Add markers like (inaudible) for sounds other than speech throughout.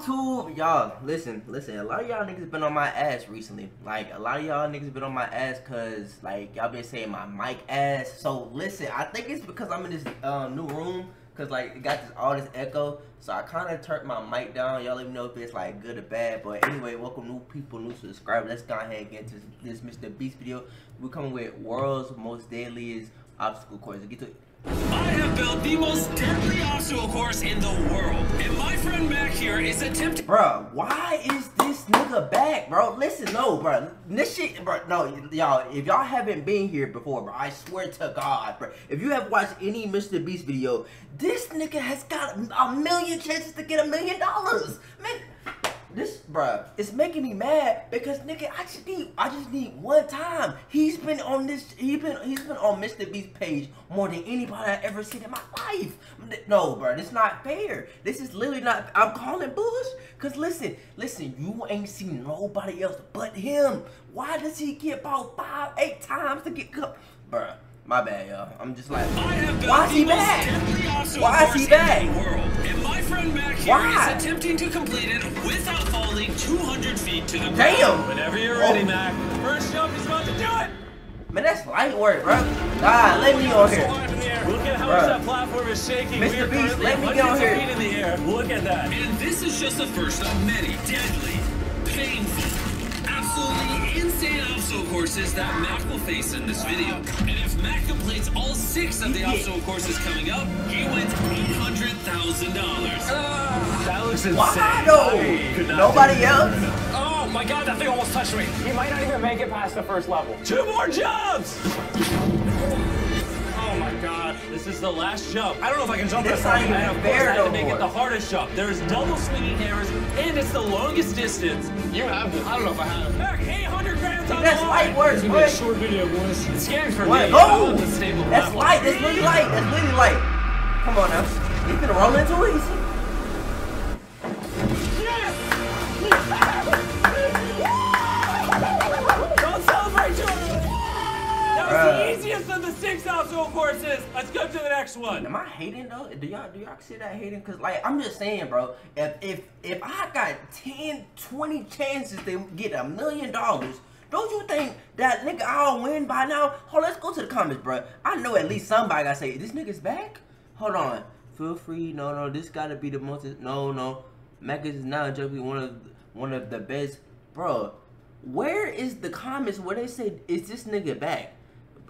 YouTube, y'all, listen, listen. A lot of y'all niggas been on my ass recently. Like, a lot of y'all niggas been on my ass cause, like, y'all been saying my mic ass. So, listen, I think it's because I'm in this um, new room. Cause, like, it got this all this echo. So, I kind of turned my mic down. Y'all let me know if it's, like, good or bad. But, anyway, welcome new people, new subscribers. Let's go ahead and get into this Mr. Beast video. We're coming with world's most deadliest obstacle course. Get to built the most deadly obstacle course in the world, and my friend Mac here is attempting. Bro, why is this nigga back, bro? Listen, no, bro. This shit, bro. No, y'all. If y'all haven't been here before, bro, I swear to God, bro. If you have watched any Mr. Beast video, this nigga has got a million chances to get a million dollars, man this bruh it's making me mad because nigga I just need I just need one time. He's been on this he been he's been on Mr. Beast page more than anybody I ever seen in my life. No, bro, this not fair. This is literally not I'm calling Bush. Cause listen, listen, you ain't seen nobody else but him. Why does he get about five, eight times to get cut? Bruh. My bad, y'all. I'm just like, why is he back? Why is he back? World, and my friend Mac here why? is attempting to complete it without falling 200 feet to the ground. Damn! Whenever you're ready, oh. Mac. First jump, he's about to do it! Man, that's light work, bro. Ah, let me on here. Look at how much that platform is shaking. Mr. Beast, let me get on here. Feet in the air. Look at that. And this is just the first of many deadly, painful, absolutely insane obstacle courses that Mac will face in this video. And if Mac completes all six of the obstacle courses coming up, he wins $800,000. Uh, that looks insane. Wow, Nobody else? Oh my god, that thing almost touched me. He might not even make it past the first level. Two more jumps! My god, this is the last jump. I don't know if I can jump this time. And of course, I had to make it the hardest jump. There's double swinging hammers, and it's the longest distance. You have this. I don't know if I have it. Back 800 grams on That's light work, It's a short video, boys. It's scary for what? me. Oh! That's light. That's really light. That's really light. Come on now. He's gonna roll into it. Six obstacle courses. Let's go to the next one. Am I hating though? Do y'all do y'all see that hating? Cause like I'm just saying, bro. If if if I got 10, 20 chances to get a million dollars. Don't you think that nigga I'll win by now? Hold, let's go to the comments, bro. I know at least somebody gotta say this nigga's back. Hold on. Feel free. No, no. This gotta be the most. No, no. Mecca is now joking one of one of the best, bro. Where is the comments where they say is this nigga back?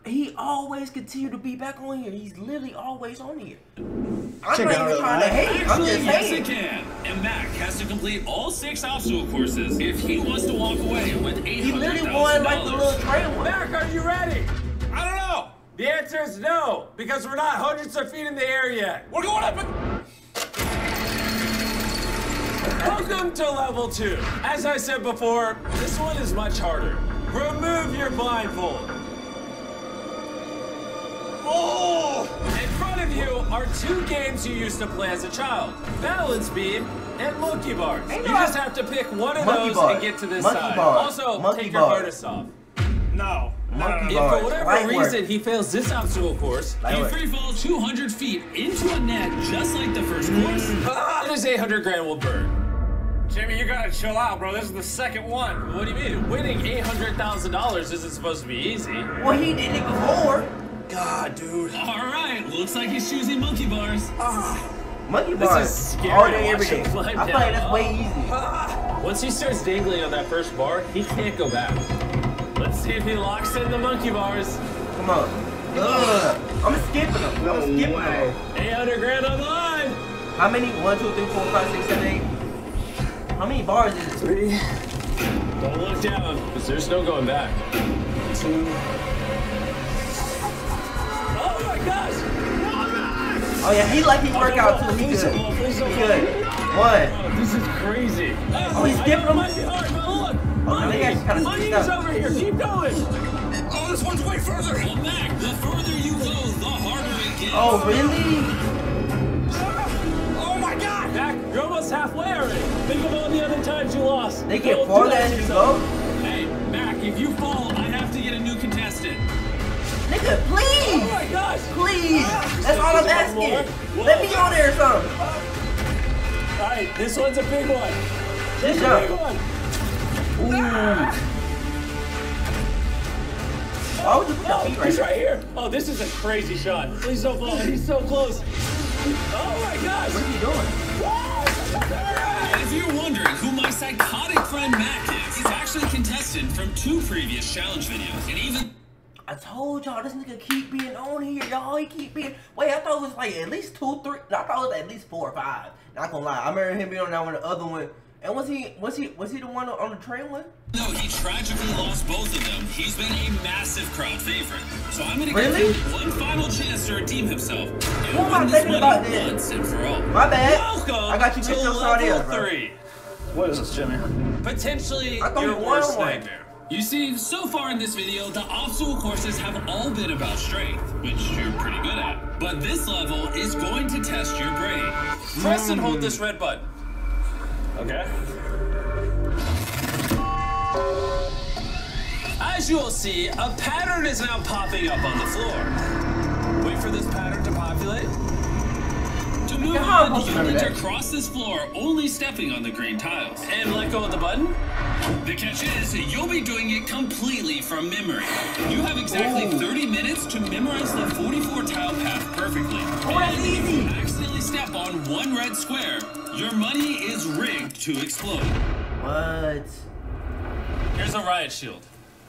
He always continue to be back on here. He's literally always on here. I'm Check not even trying to hate. Actually, I'm just yes, saying. it can. And Mac has to complete all six obstacle courses if he wants to walk away with $800,000. He literally won like the little trail one. Mac, are you ready? I don't know. The answer is no, because we're not hundreds of feet in the air yet. We're going up. Welcome to level two. As I said before, this one is much harder. Remove your blindfold. Oh! In front of you are two games you used to play as a child. Balance beam and monkey bars. You just have to pick one of those bars. and get to this monkey side. Bars. Also, monkey take bars. your harness off. No. Monkey if for whatever Light reason work. he fails this obstacle course, Light he work. free falls 200 feet into a net just like the first course. Ah, and his 800 grand will burn. Jimmy, you gotta chill out, bro. This is the second one. What do you mean? Winning $800,000 isn't supposed to be easy. Well, he did it before. God, dude. All right, looks like he's choosing monkey bars. Ah, monkey This bars. is scary All day, every watch day. him I climb feel like down. that's way easy. Ah. Once he starts dangling on that first bar, he can't go back. Let's see if he locks in the monkey bars. Come on. Ugh. I'm skipping them. I'm skipping them. 800 grand on the line. How many? One, two, three, four, five, six, seven, eight. How many bars is it? Three. Don't look down, because there's no going back. Two. Oh yeah, he like he work out no, too. He please good. don't, He good. One. This is crazy. Oh, he's skipping them. Might be hard, but look. Oh, now they actually kinda Money switched is over here. Keep going. Oh, this one's way further. Well, Mac, the further you go, the harder it gets. Oh really? Oh my God. Mac, you're almost halfway already. Think of all the other times you lost. They get Don't do farther that as to you go. Hey, Mac, if you fall, Nigga, Oh please, my gosh! please. That's all I'm asking. Let me on there or something. right, this one's a big one. This is a Big one. Ooh. You put your Oh, oh, oh right he's there? right here. Oh, this is a crazy shot. Please don't fall. He's so close. Oh my gosh. What are you doing? If you're wondering who my psychotic friend Mac is, he's actually a contestant from two previous challenge videos. And even I told y'all this nigga keep being on here, y'all. He keep being. Wait, I thought it was like at least two, three. I thought it was at least four or five. Not gonna lie, I remember him being on that one, the other one. And was he was he was he the one on the train one? No, he tragically lost both of them, he's been a massive crowd favorite. So I'm gonna Really? give him one final chance to redeem himself and What am I win this thinking about money this? once and for all. My bad. Welcome I got you to mixed up level somebody else, bro. three. What is this, Jimmy? Potentially your worst nightmare. You see, so far in this video, the obstacle courses have all been about strength, which you're pretty good at. But this level is going to test your brain. Press and hold this red button. Okay. As you will see, a pattern is now popping up on the floor. Wait for this pattern to populate. To move Yeah, how am I on, to you remember need to that? cross this floor only stepping on the green tiles. And let go of the button. The catch is, you'll be doing it completely from memory. You have exactly Ooh. 30 minutes to memorize the 44 tile path perfectly. Oh, that's and if easy. you accidentally step on one red square, your money is rigged to explode. What? Here's a riot shield.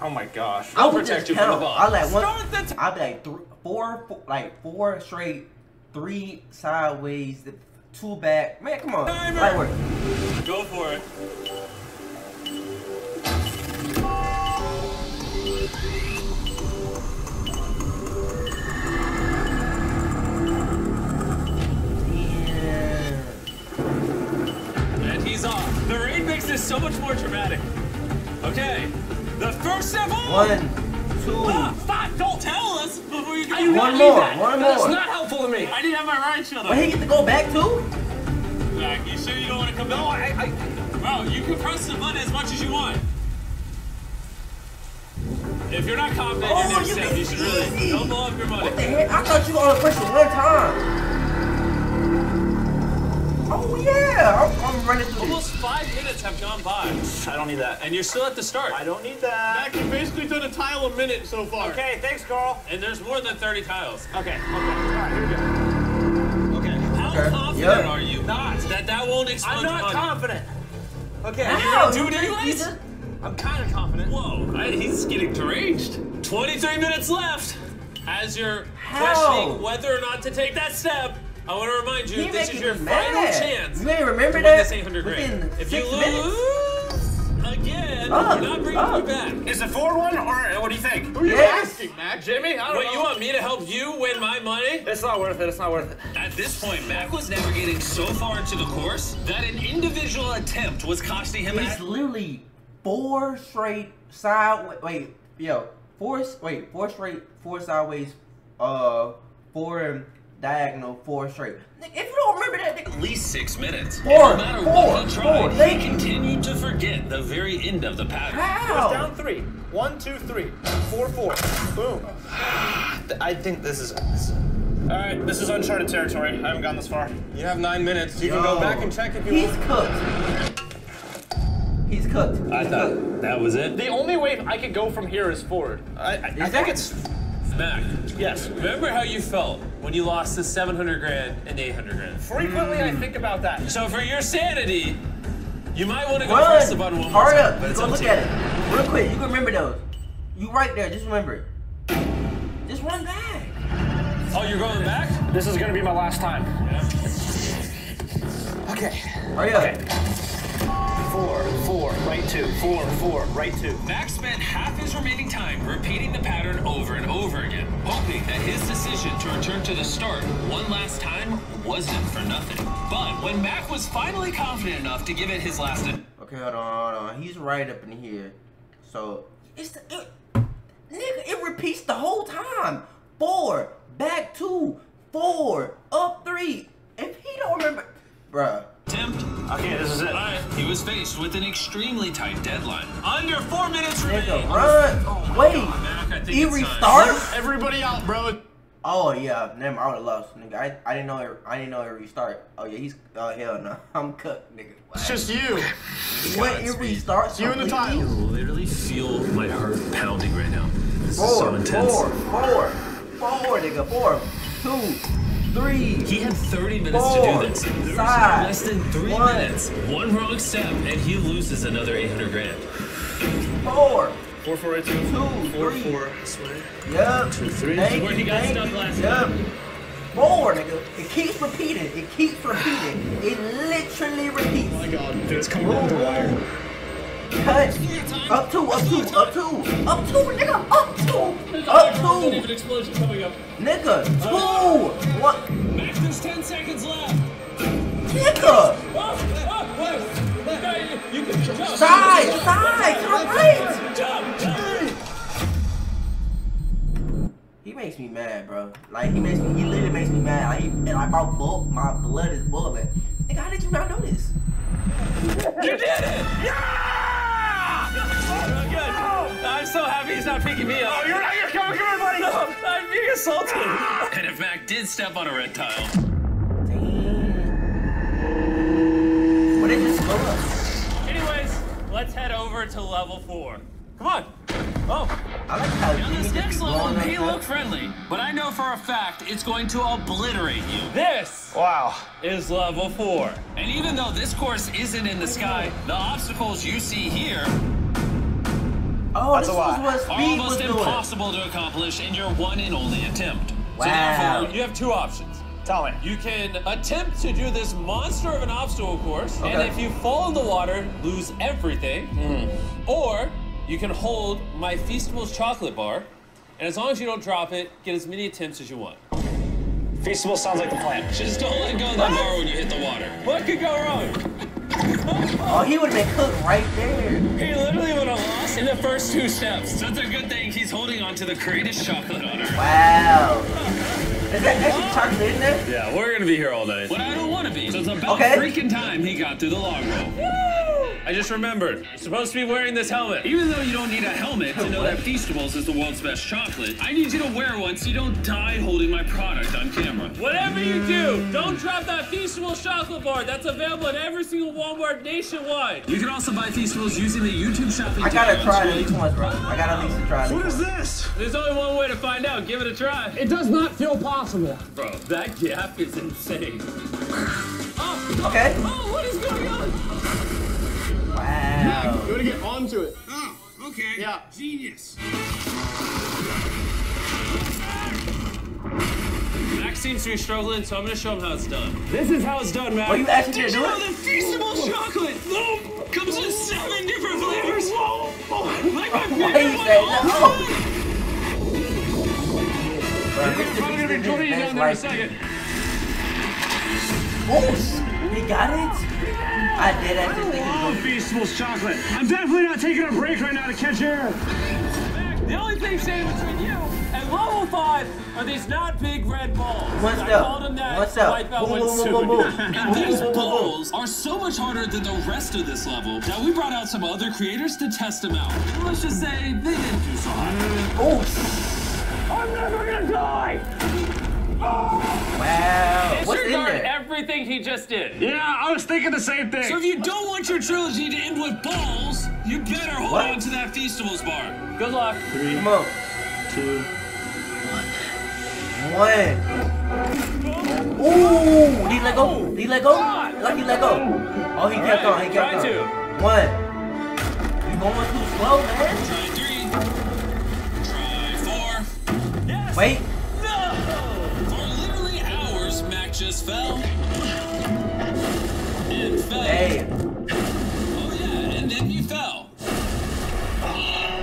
Oh my gosh. I I'll protect just you from the count. bomb. I like one. Start the t- I'd be like three, four, four, like four straight, three sideways, the two back. Man, come on. Timer. Light work. Go for it. Yeah. And he's off. The rain makes this so much more dramatic. Okay, the first step on. One, two. Ah, fuck, don't tell us before you I go. do One not more, need that. one That's not helpful to me. I didn't have my right shield But on. he get to go back too? Zach, you sure you don't want to come No. I, I, Bro, you can press the button as much as you want. If you're not confident in Oh, your next you step, can you should really easy. don't blow up your money. What the heck? I thought you only pressed it one time. Oh yeah, I'm, I'm running through. Almost five minutes have gone by, I don't need that. and you're still at the start. I don't need that. Mac, you've basically done a tile a minute so far. Okay, thanks, Karl. And there's more than 30 tiles. Okay, okay. All right, here we go. Okay. How Okay. confident Yep. are you Not. that that won't explode I'm not money? confident. Okay. How? do it You just- anyways? you just- I'm kind of confident. Whoa, I, he's getting deranged. 23 minutes left. As you're How? questioning whether or not to take that step, I want to remind you He this is your me final chance You ain't remember to win that? this 800 Within grand. If you lose minutes? again, Up, we're not bringing up. you back. Is it 4-1 or what do you think? Who are you Yes. asking, Mac? Jimmy? I don't Wait, know. you want me to help you win my money? It's not worth it. It's not worth it. At this point, Mac was navigating so far into the course that an individual attempt was costing him It's at literally four straight side. Wait, yo, four. Wait, four straight, four sideways, uh, four diagonal, four straight. If you don't remember that, at least six minutes. And Four, no matter four, what he tried, thank he you. continued to forget the very end of the pattern. how? Down three. One, two, three. Four, four. Boom. (sighs) I think this is. This All right, this is uncharted territory. I haven't gone this far. You have nine minutes. You Yo, can go back and check if you He's want. cooked. He's cooked. I He's thought cooked. that was it. The only way I could go from here is forward. I, I, I think it's. Mac, Yes. remember how you felt when you lost the 700 grand and 800 grand? Frequently, I think about that. So for your sanity, you might want to go Run. press the button one more Hurry time. up. but You go look at it. Real quick. You can remember those. You right there. Just remember it. Just run back. Oh, you're going back? This is gonna be my last time. Okay. Hurry up. Okay. Four, four, right two. Four, four, right two. Mac spent half his remaining time repeating the pattern over and over again, hoping that his decision to return to the start one last time wasn't for nothing. But when Mac was finally confident enough to give it his last Okay, hold on, hold on. He's right up in here. So it's the, it, nigga. It repeats the whole time. Four, back two, four, up three. If he don't remember, bruh. attempt, Okay, this is it. but he was faced with an extremely tight deadline. Under four minutes Nigga, remaining. run. Oh Wait. God, Mac, I think he it's uh, time. restarts. Everybody out, bro. Oh yeah, never. I would have lost, nigga. I, I didn't know it. I didn't know it restart. Oh yeah, he's. Oh hell no, (laughs) I'm cooked, nigga. It's just you. What it restarts? you in the completely? tile. literally feel my heart pounding right now. This is so intense. four, four, four, nigga. Four, two, three. He had 30 minutes Four, to do this. There's five, less than three one. minutes. One wrong step, and he loses another 800 grand. Four, Four, four, eight, two, two, four, three. four. This way. Yup. Two, three. Thank Where he you, got thank stuck you. last Yup. time. Four, nigga. It keeps repeating. It keeps repeating. It literally repeats. Oh my god, dude, it's coming down the wire. Cut. Up two, up two, up two, up two, nigga. Up two, up two, explosion coming up. nigga. Two. What? Max, there's 10 seconds left. Nigga. Oh, oh, oh. You can jump. Side, side, to the right. Jump, jump. He makes me mad, bro. Like he makes me, he literally makes me mad. Like, he, and like my bull, my blood is boiling. Nigga, how did you not know this? You did it! Yeah! Good. I'm so happy he's not picking me up. Oh, you're not gonna come, come here, buddy. No, I'm being assaulted. And if Mac did step on a red tile, Damn. What did this go up? Anyways, let's head over to level four. Come on. Oh, I like how on this next level blowing may that look friendly, but I know for a fact it's going to obliterate you. this Wow. is level four. And even though this course isn't in the sky, the obstacles you see here Oh, That's this a lot. was what are Speed was almost doing. impossible to accomplish in your one and only attempt. Wow. So therefore, You have two options. Tell me. You can attempt to do this monster of an obstacle course, and if you fall in the water, lose everything. Hmm. Or you can hold my Feastables chocolate bar, and as long as you don't drop it, get as many attempts as you want. Feastable sounds like the plan. just don't let go of that bar when you hit the water. What could go wrong? Oh, he would have been cooked right there. He literally would have lost in the first two steps. So it's a good thing he's holding on to the greatest chocolate on earth. Wow. Is that extra chocolate in there? Yeah, we're gonna be here all night. But I don't want to be. So it's about Okay. freaking time he got through the log roll. I just remembered. You're supposed to be wearing this helmet. Even though you don't need a helmet to know that Feastables is the world's best chocolate, I need you to wear one so you don't die holding my product on camera. Whatever you do, don't drop that Feastables chocolate bar. That's available at every single Walmart nationwide. You can also buy Feastables using the YouTube shopping I gotta try at least once, bro. I gotta at least try it. What is this? There's only one way to find out. Give it a try. It does not feel possible. Bro, that gap is insane. Oh, Okay. oh, what is going on? Wow. You gotta get onto it. Oh, okay. Yeah. Genius. Mac seems to be struggling, so I'm gonna show him how it's done. This is how it's done, Max. Well, you actually Did did you do know it? that Feastables chocolate comes in seven different flavors? Whoa, Like my Why favorite you one say all no? Bro, this is- Probably gonna be this joining you down there in a second. Oh, he got it? I did that just think Oh, Feastables chocolate. I'm definitely not taking a break right now to catch air. The only thing standing between you and level five are these not big red balls. One I step. called them that One to step. wipe out Boom, one boom, soon. boom, boom, boom. And these balls are so much harder than the rest of this level that we brought out some other creators to test them out. Let's just say they didn't do so hot. Oh, I'm never gonna die. wow. What's in Disregard there? Everything he just did. Yeah, I was thinking the same thing. So if you don't want your trilogy to end with balls, you better hold What? on to that Feastables bar. Good luck. Come on. Two. One. Ooh, did he let go? Did he let go? Like he let go. Oh, he kept on. He kept Try on. to. One. You going too slow, man. Try three. Try four. Yes. Wait. Just fell. And fell. Hey. Oh yeah, and then he fell.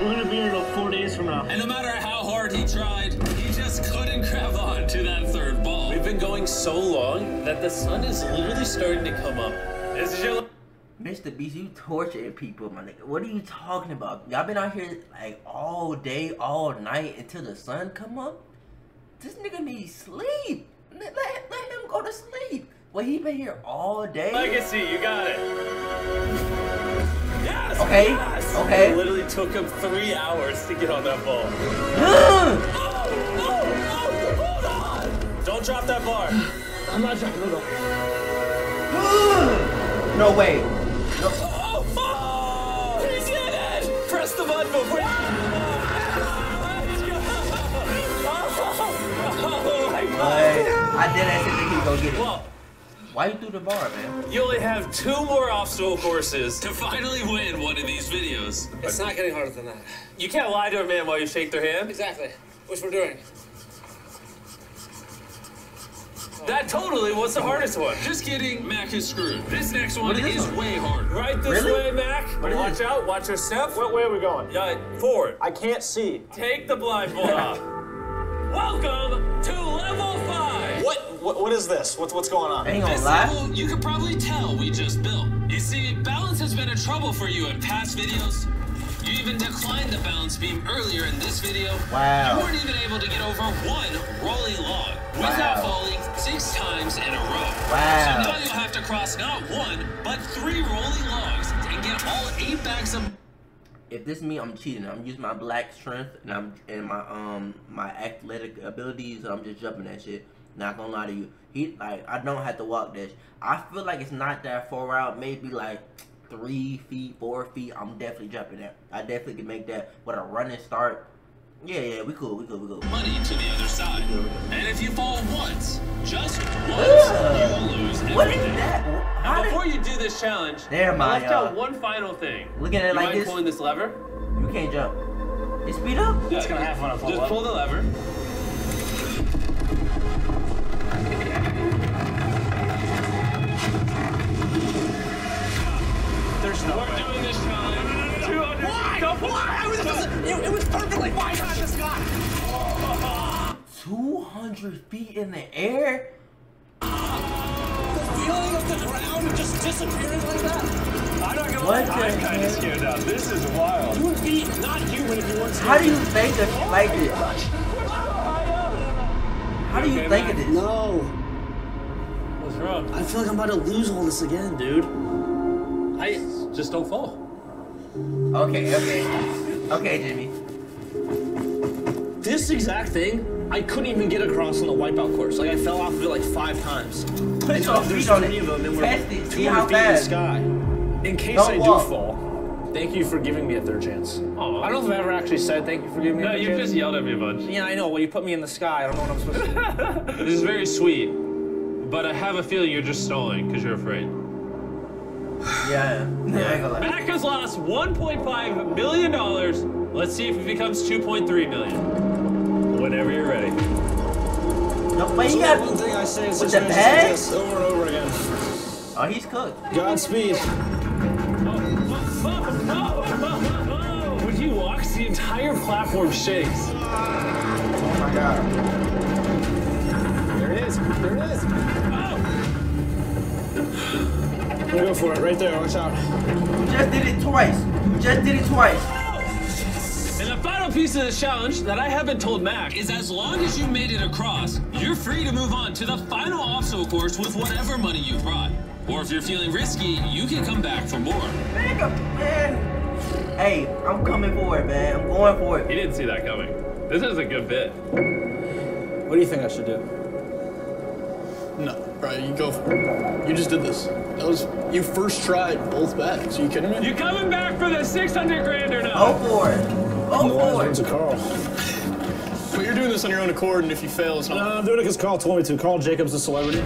We're gonna be here till four days from now. And no matter how hard he tried, he just couldn't grab on to that third ball. We've been going so long that the sun is literally starting to come up. This is your Mr. Beast, you torturing people, my nigga. What are you talking about? Y'all been out here like all day, all night until the sun come up? This nigga needs sleep. Let, let, let him go to sleep. Well, he been here all day. legacy. You got it. Yes. Okay, Yes. okay. It literally took him three hours to get on that ball. Ugh. (gasps) Oh, oh, oh, hold drop that bar. (sighs) I'm not dropping. No, no. No way. Oh, oh, he did it! Press the button before. Oh my But God. I did actually think he was gonna get it. Well, Why you threw the bar, man? you only have two more obstacle courses to finally win one of these videos. It's not getting harder than that. You can't lie to a man while you shake their hand. Exactly. Which we're doing. That totally was the hardest one. Just kidding, Mac is screwed. This next one What is is, one? way harder. Right this Really? way, Mac. What is Watch out. Watch your step. What way are we going? Yeah, forward. I can't see. Take the blindfold off. Welcome to level five. What? What, what is this? What's what's going on? I ain't gonna lie. you could probably tell we just built. You see, balance has been a trouble for you in past videos. You even declined the balance beam earlier in this video. Wow. You weren't even able to get over one rolling log without Wow. falling six times in a row. Wow. So now you'll have to cross not one, but three rolling logs and get all eight bags of If this me, I'm cheating. I'm using my black strength and I'm and my um my athletic abilities. And I'm just jumping that shit. Not gonna lie to you. He like I don't have to walk this. I feel like it's not that far out. Maybe like three feet, four feet. I'm definitely jumping that. I definitely can make that with a running start. Yeah, yeah, we cool, we cool, we cool. money to the other side. And if you fall once, just once, Ugh. you lose everything. What is that? How Now, did- before you do this challenge, There, I my, left out one final thing. Look at it you like mind this. pulling this lever? You can't jump. It speed up? Yeah, It's gonna happen when I pull Just up. pull the lever. There's no We're doing this challenge. 200. Why? Don't Why? I was just, it, it was perfectly fine in the sky. 200 feet in the air? Feeling of the ground just disappearing like that. I'm not gonna What lie, the I'm kind of heck? scared now. This is wild. You would be not human if you weren't. How do you think of shit like this? How do you Okay, think of this? No. What's wrong? I feel like I'm about to lose all this again, dude. I. Just don't fall. Okay, okay. Okay, Jimmy. This exact thing, I couldn't even get across on the wipeout course. Like I fell off of it like five times. Put And your now there's feet on three it. of them, and we're Test it. See 200 how feet in the sky. In case Don't I walk. do fall, thank you for giving me a third chance. Aw. I don't know if I've ever actually said thank you for giving me No, a third you chance. just yelled at me a bunch. Yeah, I know. Well, you put me in the sky. I don't know what I'm supposed to do. (laughs) This is very sweet, but I have a feeling you're just stalling because you're afraid. (sighs) Yeah, yeah. I ain't gonna lie. Mac has lost 1.5 million dollars. Let's see if it becomes 2.3 million. Whenever you're ready. No, but he So got. one thing I say is With just the mention bag? this over and over again. Oh, he's cooked. Godspeed. When he walks, the entire platform shakes. Oh my god. There it is. There it is. Oh. I'm gonna go for it right there. Watch out. You just did it twice. You just did it twice. And the final piece of this challenge that I haven't told Mac is as long as you made it across, you're free to move on to the final obstacle course with whatever money you brought. Or if you're feeling risky, you can come back for more. Nigga, man. Hey, I'm coming for it, man. I'm going for it. he didn't see that coming. This is a good bit. What do you think I should do? No, right, you go for it. You just did this. That was you first tried both bags. Are you kidding me? You coming back for the 600 grand or Go no? for it. Go for Hands it. of Karl. but you're doing this on your own accord, and if you fail, it's not. No, I'm doing it because Karl told me to. Karl Jacobs, the celebrity.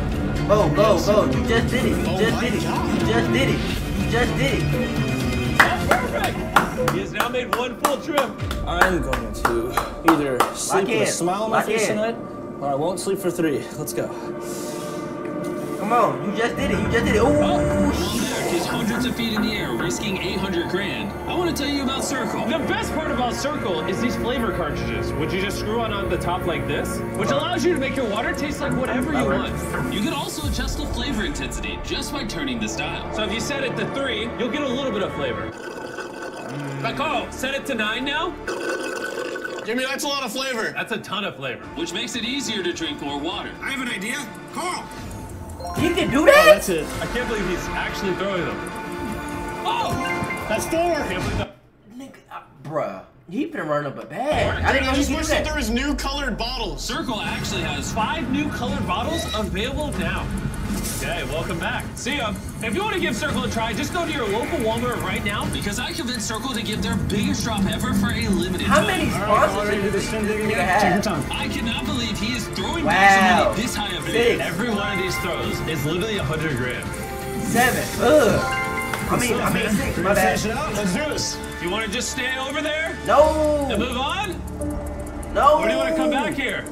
Oh, oh, go. You just did it. You Oh just my did it. God. You just did it. You just did it. Oh, perfect. He has now made one full trip. I'm going to either sleep with a smile on my face tonight, or I won't sleep for three. Let's go. Come on. You just did it. You just did it. Ooh, While shit. Mac is hundreds of feet in the air, risking 800 grand, I want to tell you about Cirkul. The best part about Cirkul is these flavor cartridges, which you just screw on on the top like this, which allows you to make your water taste like whatever you want. You can also adjust the flavor intensity just by turning this dial. So if you set it to three, you'll get a little bit of flavor. Hmm. But Karl, set it to nine now. Jimmy, that's a lot of flavor. That's a ton of flavor. which makes it easier to drink more water. I have an idea. Karl! He can do Oh, that? that's it. I can't believe he's actually throwing them. Oh! That's four. I can't believe that. Nigga, uh, bruh. He finna run up a bag. I didn't know he just could wish do that there was new colored bottles. Cirkul actually has five new colored bottles available now. Okay, welcome back. See ya. If you want to give Cirkul a try, just go to your local Walmart right now. Because I convinced Cirkul to give their biggest drop ever for a limited How time. many sponsors ready to do does this this thing nigga have? Take your time. I cannot believe he is throwing Wow. back so many this high of Six. Every one of these throws is literally a hundred grand. Seven. Ugh. I mean, I mean six. My bad. Finish. Let's do this. You want to just stay over there and No. move on? No. Or do you want to come back here?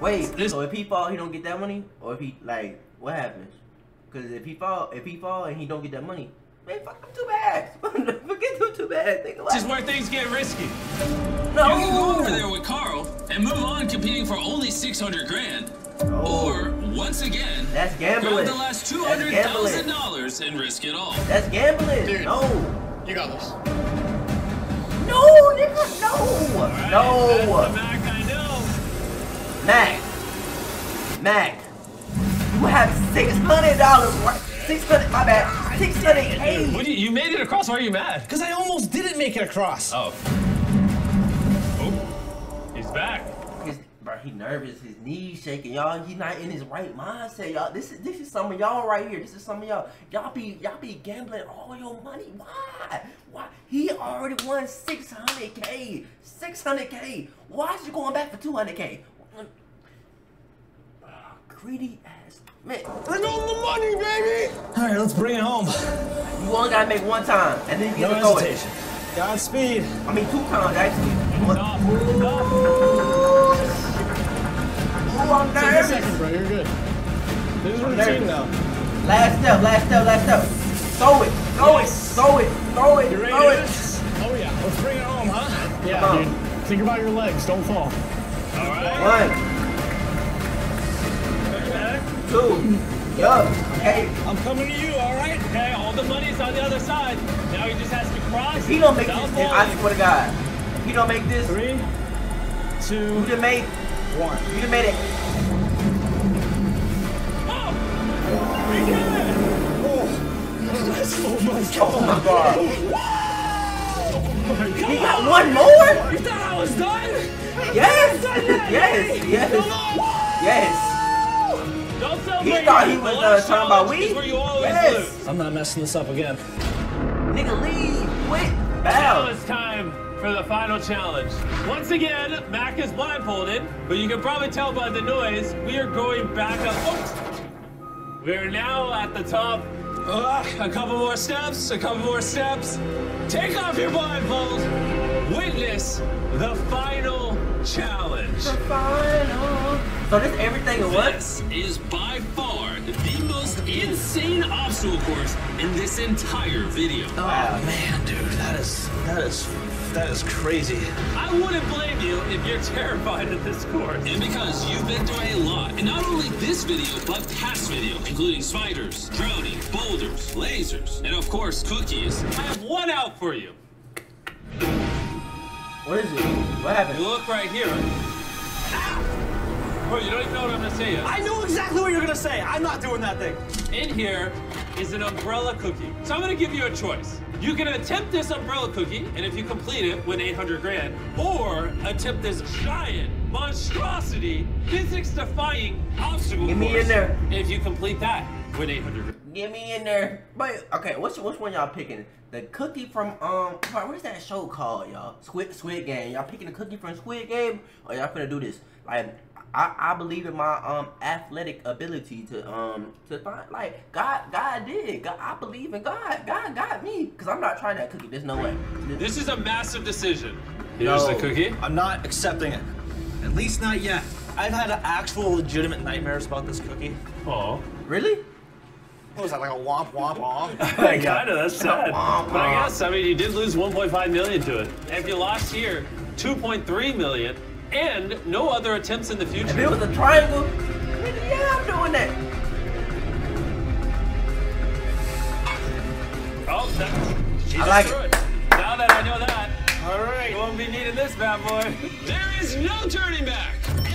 Wait. This- So if he fall, he don't get that money, or if he like, what happens? Because if he fall, if he fall and he don't get that money, man, fuck them two bags. (laughs) Forget them two bags. Think about This is where things get risky. No. You can go over there with Karl and move on competing for only 600 grand. Oh. Or, once again, That's grab gambling. the last $200,000 and risk it all. That's gambling. Dude. No. You got this. No, nigga. No. That's the no. Mac I know. Mac. Mac. You have six hundred dollars. Six hundred. My bad. Six hundred eight. What you, you made it across. Why are you mad? Because I almost didn't make it across. Oh. Oh. He's back. His, bro, he nervous. His knees shaking, y'all. He not in his right mindset, y'all. This is this is some of y'all right here. This is some of y'all. Y'all be y'all be gambling all your money. Why? Why? He already won six hundred k. Six hundred k. Why is you going back for two hundred k? Uh, greedy ass man. Bring on the money, baby. All right, let's bring it home. You only gotta make one time, and then you No throw it. hesitation. Godspeed. I mean, two times actually. What? Stop. Stop. Ooh, I'm Take a second, bro. You're good. This is routine nervous. now. Last step, last step, last step. Throw it, throw it, throw it, throw it, ready throw it. Oh yeah, let's bring it home, huh? Yeah, dude. Think about your legs. Don't fall. All right. One, two, yup, okay. I'm coming to you, all right? Okay, all the money's on the other side. Now he just has to cross. If he don't make this, if I swear to God, if he don't make this, Three, two, you done made, one. you done made it. Oh! We did it! Oh my God. Oh, he got one more? You thought I was done? Yes, yes, yes, yes. Don't He thought he was The uh, last talking about challenge is weed. Where you always Yes. I'm not messing this up again. Nigga, leave, quit, Now it's time for the final challenge. Once again, Mac is blindfolded, but you can probably tell by the noise, we are going back up. Oh. We are now at the top. Ugh, a couple more steps, a couple more steps. Take off your blindfold. Witness the final challenge. Final. So this everything at once? This is by far the most insane obstacle course in this entire video. Wow. Man, dude, that is that is that is crazy. I wouldn't blame you if you're terrified of this course. And because you've been through a lot, and not only this video, but past videos, including spiders, drowning, boulders, lasers, and of course, cookies. I have one out for you. What is it? What You happened? look right here. You don't even know what I'm gonna say yet. I know exactly what you're gonna say. I'm not doing that thing. In here is an umbrella cookie. So I'm gonna give you a choice. You can attempt this umbrella cookie, and if you complete it, win 800 grand, or attempt this giant monstrosity, physics-defying obstacle Get me in there. If you complete that, win 800 grand. Get me in there. But okay, which which one y'all picking? The cookie from um, what is that show called, y'all? Squid Squid Game. Y'all picking the cookie from Squid Game, or y'all finna do this? Like, I, I believe in my um athletic ability to um to find like God God did. God, I believe in God. God got me, cause I'm not trying that cookie. There's no way. This is a massive decision. Here's No. the cookie. I'm not accepting it. At least not yet. I've had actual legitimate nightmares about this cookie. Oh. Really? What was that, like a womp womp womp? (laughs) kind of, that's (laughs) sad. But I guess, I mean, you did lose 1.5 million to it. And if you lost here, 2.3 million, and no other attempts in the If it future. was a triangle, nigga, yeah, I'm doing that. Oh, that, she I like threw it. Now that I know that, all right, won't be needing this bad boy. There is no turning back.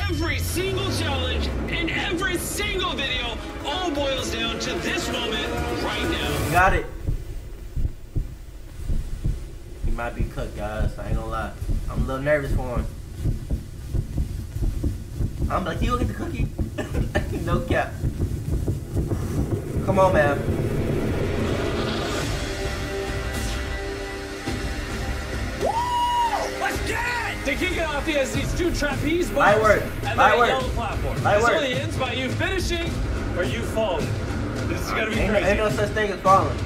Every single challenge and every single video all boils down to this moment right now. Got it. He might be cooked, guys. I ain't gonna lie. I'm a little nervous for him. I'm like, you gonna get the cookie? (laughs) no cap. Come on, man. To kick it off, he has these two trapeze bars Light work. and Light then a work. yellow platform. Light this work. only ends by you finishing or you falling. This is gonna be Ain't no, crazy. ain't no such thing as falling.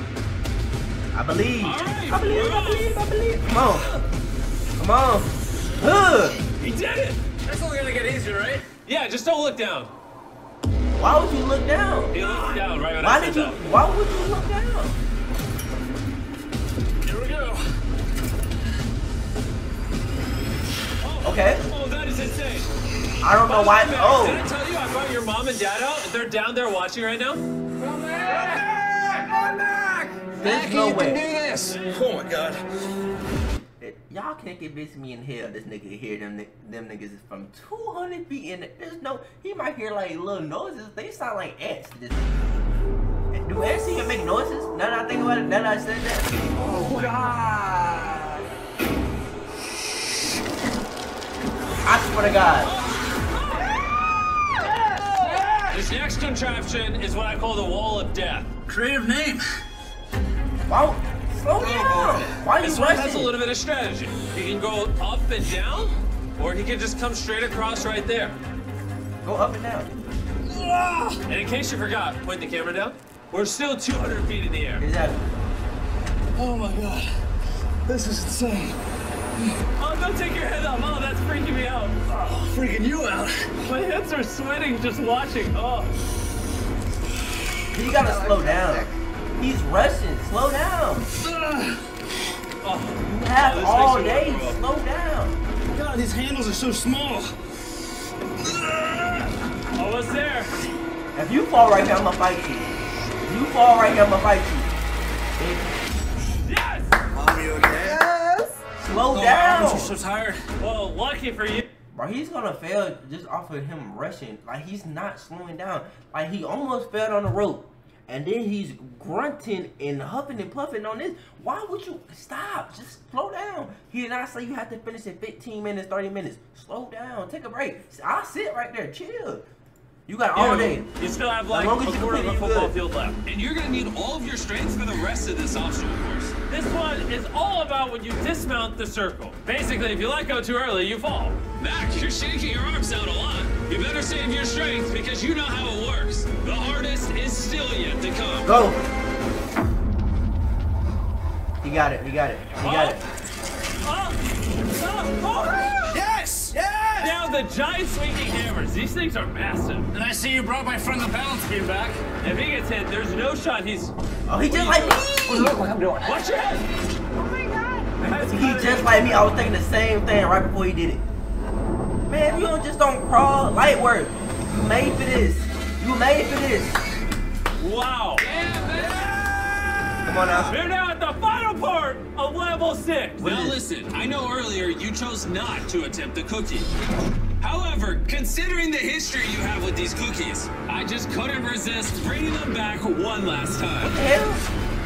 I believe. All right, I believe, we're I believe, I believe. Come on. Come on. Ugh. He did it! That's only gonna get easier, right? Yeah, just don't look down. Why would you look down? He looked down right when Why I said did you, that. why would you look down? Here we go. Oh, okay. Oh, that is insane. I don't know why. Did oh. I Oh. tell you I brought your mom and dad out? They're down there watching right now. Come back! Come back! There's no way. this. Oh my god. Y'all can't convince me in hell this nigga hear them them niggas is from 200 feet in it. There's no, he might hear like little noises. They sound like ants. to This nigga. Do ants even make noises? Now that I think about it, now that I said that. Oh God. I swear to God. This next contraption is what I call the wall of death. Creative name. Why? Oh, slow down. Why are you This one has a little bit of strategy. He can go up and down, or he can just come straight across right there. Go up and down. And in case you forgot, point the camera down. We're still 200 feet in the air. Exactly. Oh my god. This is insane. Oh, don't take your head off. Oh, that's freaking me out. Oh, Freaking you out. My hands are sweating just watching. Oh. You gotta slow down. He's rushing. Slow down. (sighs) Oh, You have this all day. wanna throw up. Slow down. God, these handles are so small. (sighs) almost there. If you fall right here, I'm gonna fight you. If you fall right here, I'm gonna fight you. Yes! Mom, you okay? Slow Oh, down. I'm so tired. Well, lucky for you. Bro, he's gonna fail just off of him rushing. Like he's not slowing down. Like he almost fell on the rope. And then he's grunting and huffing and puffing on this. Why would you stop? Just slow down. He did not say you have to finish in 15 minutes, 30 minutes. Slow down. Take a break. I'll sit right there. Chill. You got all day. You still have like long as a quarter of a football good. field left. And you're gonna need all of your strength for the rest of this obstacle course. This one is all about when you dismount the circle. Basically, if you let go too early, you fall. Mac, you're shaking your arms out a lot. You better save your strength because you know how it works. The hardest is still yet to come. Go. You got it. He got it. He got it. Oh! Oh! Oh! Yes! Yes! Now the giant swinging hammers. These things are massive. And I see you brought my friend the balance beam back. If he gets hit, there's no shot he's. Oh, he just like me. Watch your head! Oh my god! He just like me. I was thinking the same thing right before he did it. Man, if you don't just don't crawl. Light work. You made for this. You made for this. Wow! Come on now. We're now at the final part of level six. Now listen, I know earlier you chose not to attempt the cookie. However, considering the history you have with these cookies, I just couldn't resist bringing them back one last time. Hell.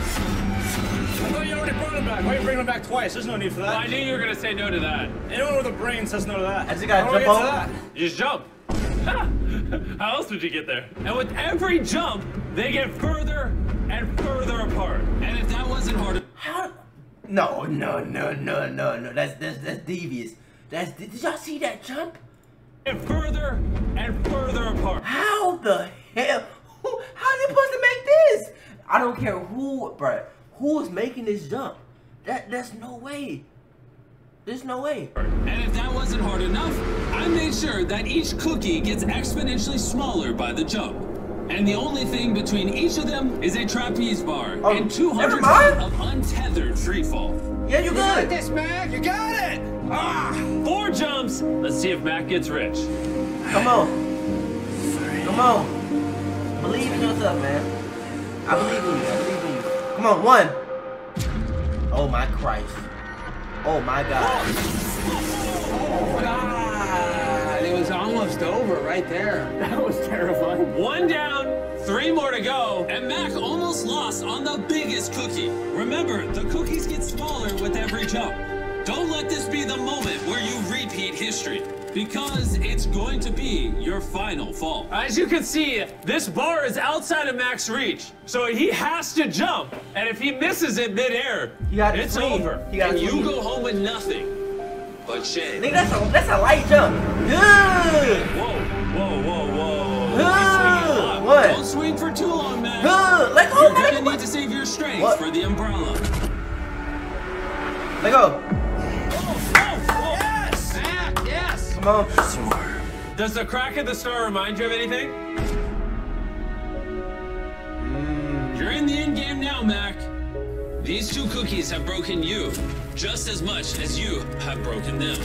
I thought you already brought him back. Why are you bringing him back twice? There's no need for Well, I knew you were gonna say no to that. Anyone with a brain says no to that. I just gotta do I jump get to on. that? You just jump. (laughs) How else would you get there? And with every jump, they get further and further apart. And if that wasn't hard How? No, no, no, no, no, no. That's that's that's devious. That's did y'all see that jump? And further and further apart. How the hell? Who, how they supposed to make this? I don't care who, bruh. Who's making this jump? That that's no way. There's no way. And if that wasn't hard enough, I made sure that each cookie gets exponentially smaller by the jump. And the only thing between each of them is a trapeze bar Oh, and 200 feet of untethered free fall. Yeah, you good. This, man. You got it. Ah! Four jumps. Let's see if Matt gets rich. Come on. Come on. Believe in yourself, man. I believe in you. Come on, one. Oh my Christ. Oh my God. God, it was almost almost over right there. (laughs) That was terrifying. One down, three more to go. And Mac almost lost on the biggest cookie. Remember, the cookies get smaller with every jump. Don't let this be the moment where you repeat history, because it's going to be your final fall. As you can see, this bar is outside of Mac's reach, so he has to jump. And if he misses it midair, You it's swing. over. You got And to you go home with nothing but shit. Nigga, that's a that's a light jump. Good. Whoa, whoa, whoa, whoa. Good. He's swinging a lot. What? Don't swing for too long, man. Good. Let go, You're gonna need to save your strength What? for the umbrella. Let go. Does the crack at the star remind you of anything? Hmm. You're in the end game now, Mac. These two cookies have broken you just as much as you have broken them.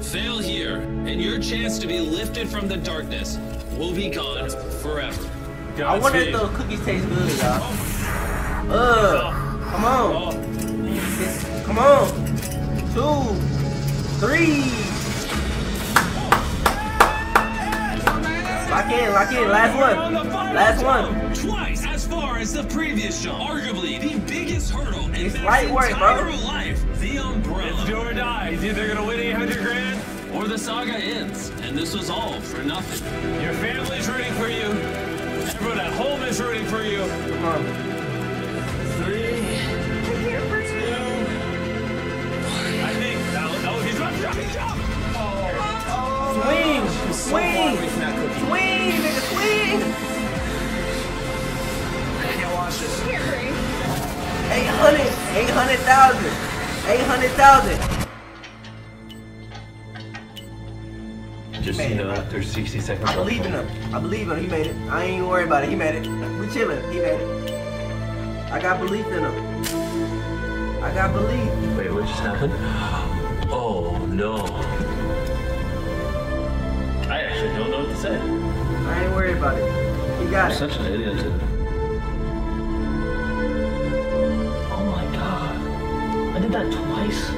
Fail here, and your chance to be lifted from the darkness will be gone forever. I wonder if those cookies taste good, y'all. Oh. Ugh. Come on. Oh. Come on. Two. Three. Lock in, lock in. Last one. Last one. Twice as far as the previous jump. Arguably the biggest hurdle in It's light work, bro. entire life. The umbrella. Do or die. He's either gonna win 800 grand, Or the saga ends, and this was all for nothing. your family's rooting for you, everyone at home is rooting for you. Come on. Swing. Swing. Swing, nigga, swing. Yeah, watch this. 800. 800,000. 800,000. Just you know, there's 60 seconds. I believe in him. I believe in him. He made it. I ain't even worried about it. He made it. We chilling. He made it. I got belief in him. I got belief. Wait, what just happened? (gasps) Oh no. I actually don't know what to say. I ain't worried about it. You got it. Such an idiot. dude. Oh my god. I did that twice.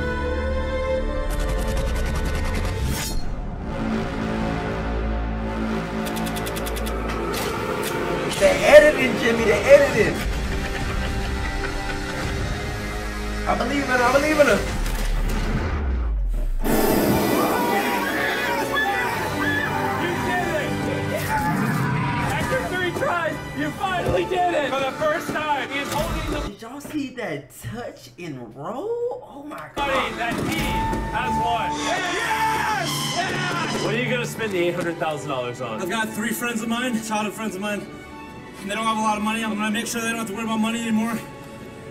The editing, Jimmy. The editing. I believe in him. I believe in him. Finally did it! For the first time, he is holding the Did y'all see that touch and roll? Oh my god. that he has won. Yes! What are you gonna spend the $800,000 on? I've got three friends of mine, childhood friends of mine, and they don't have a lot of money. I'm gonna make sure they don't have to worry about money anymore.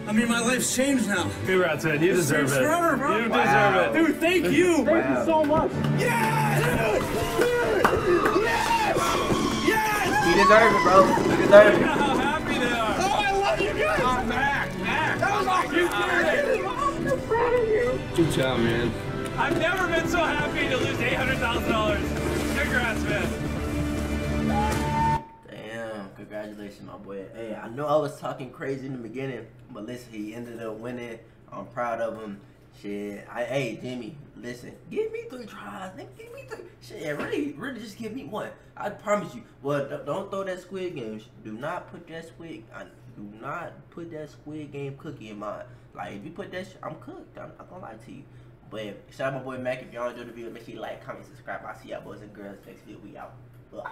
I mean, my life's changed now. Congrats, man. You deserve it. forever, bro. You Wow. deserve it. Dude, thank you. Thank you so much. Yes! Dude! Yes! Yes! He deserved it, bro. You deserve Look it. Good job, man. I've never been so happy to lose $800,000. Congrats, man. Damn, congratulations, my boy. Hey, I know I was talking crazy in the beginning, but listen, he ended up winning. I'm proud of him. Shit, I hey Jimmy, listen, give me three tries. Nigga, give me three. Shit, really, really, just give me one. I promise you. Well, don't- don't throw that Squid Game. Do not put that Squid. I, do not put that Squid Game cookie in mine. Like if you put that, I'm cooked. I'm not gonna lie to you. But shout out my boy Mac. If y'all enjoyed the video, make sure you like, comment, subscribe. I'll see y'all boys and girls next video. We out. Bye.